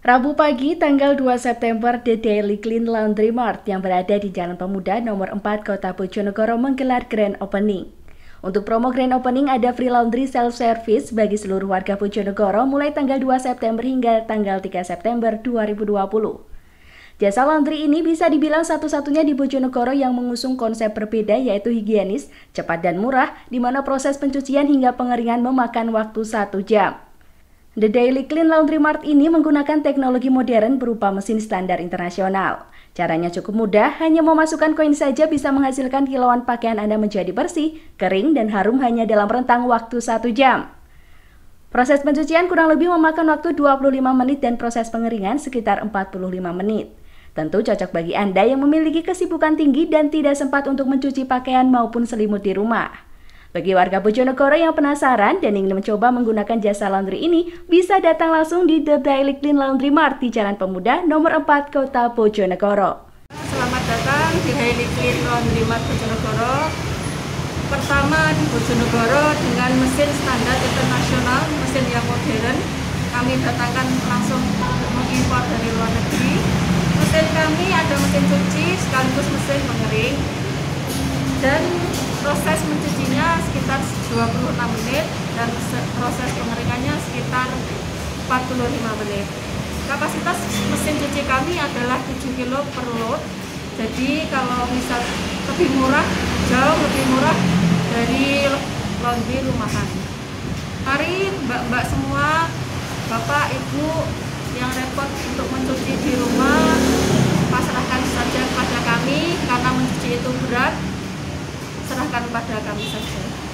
Rabu pagi, tanggal 2 September, The Daily Clean Laundry Mart yang berada di Jalan Pemuda nomor 4 Kota Bojonegoro menggelar grand opening. Untuk promo grand opening ada free laundry self-service bagi seluruh warga Bojonegoro mulai tanggal 2 September hingga tanggal 3 September 2020. Jasa laundry ini bisa dibilang satu-satunya di Bojonegoro yang mengusung konsep berbeda yaitu higienis, cepat dan murah, di mana proses pencucian hingga pengeringan memakan waktu satu jam. The Daily Clean Laundry Mart ini menggunakan teknologi modern berupa mesin standar internasional. Caranya cukup mudah, hanya memasukkan koin saja bisa menghasilkan kilauan pakaian Anda menjadi bersih, kering, dan harum hanya dalam rentang waktu satu jam. Proses pencucian kurang lebih memakan waktu 25 menit dan proses pengeringan sekitar 45 menit. Tentu cocok bagi Anda yang memiliki kesibukan tinggi dan tidak sempat untuk mencuci pakaian maupun selimut di rumah. Bagi warga Bojonegoro yang penasaran dan ingin mencoba menggunakan jasa laundry ini, bisa datang langsung di The Daily Clean Laundry Mart di Jalan Pemuda nomor 4 Kota Bojonegoro. Selamat datang di Daily Clean Laundry Mart Bojonegoro. Pertama di Bojonegoro dengan mesin standar internasional, mesin yang modern. Kami datangkan langsung mengimpor dari luar negeri. Mesin kami ada mesin cuci sekaligus mesin pengering dan proses mencucinya sekitar 26 menit dan proses pengeringannya sekitar 45 menit. Kapasitas mesin cuci kami adalah 7 kilo per load. Jadi kalau misal lebih murah jauh lebih murah dari laundry rumahan. Mari mbak-mbak semua bapak ibu yang repot untuk mencuci di rumah pasrahkan saja kepada kami karena mencuci itu berat. Serahkan pada kami saja.